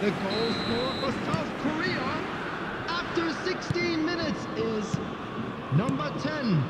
The goal scorer for South Korea after 16 minutes is number 10,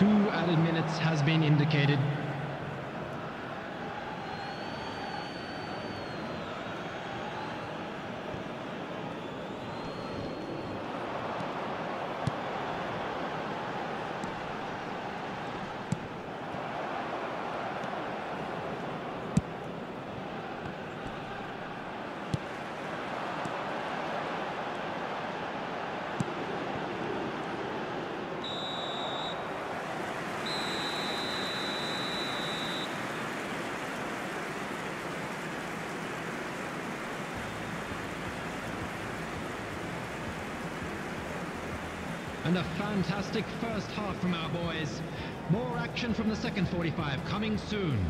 Two added minutes has been indicated. And a fantastic first half from our boys. More action from the second 45 coming soon.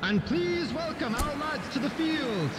And please welcome our lads to the field.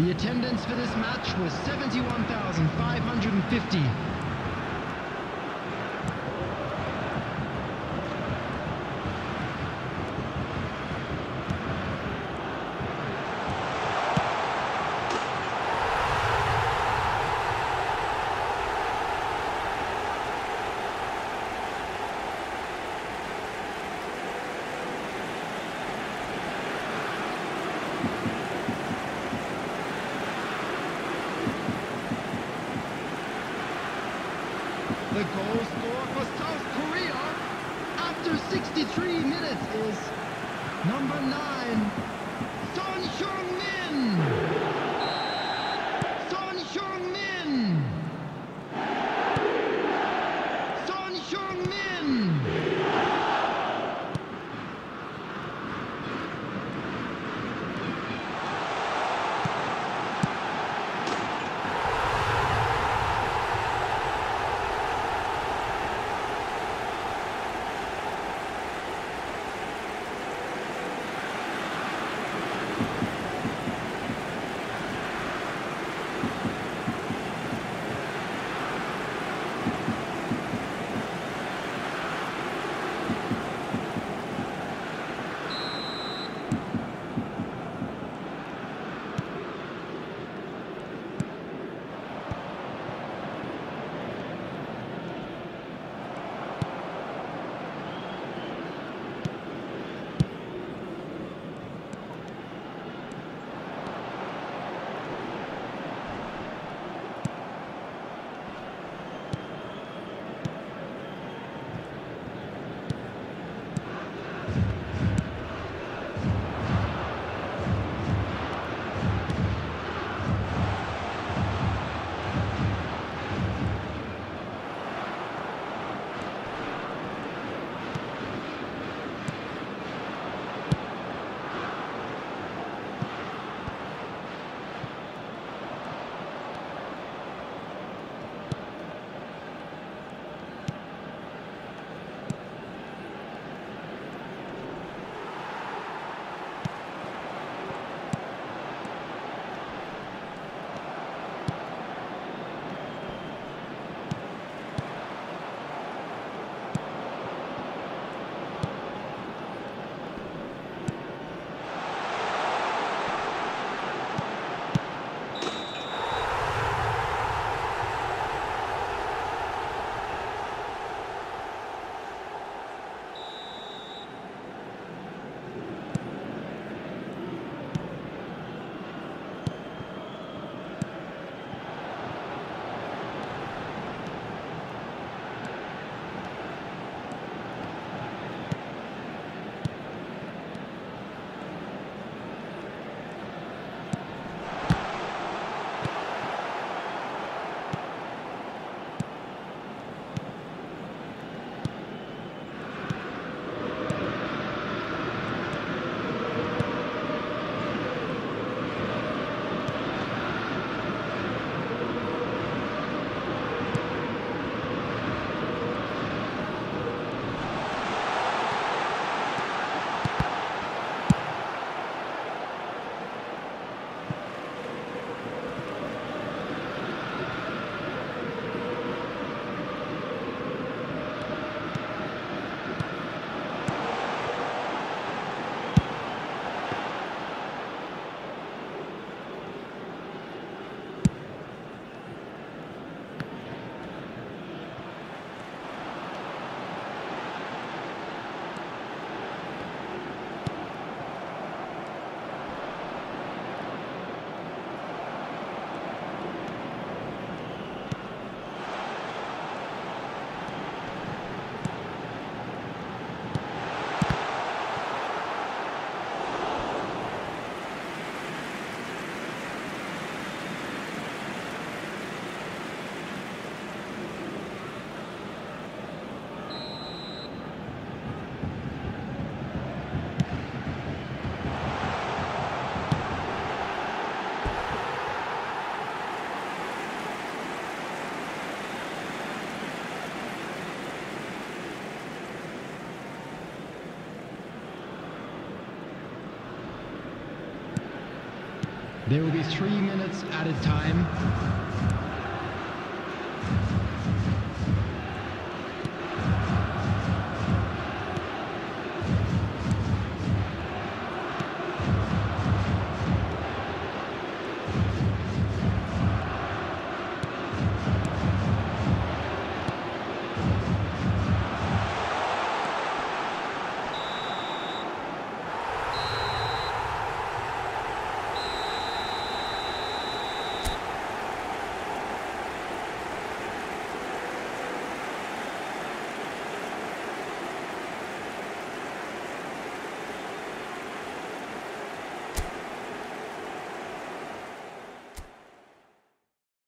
The attendance for this match was 71,550. There will be three minutes added time.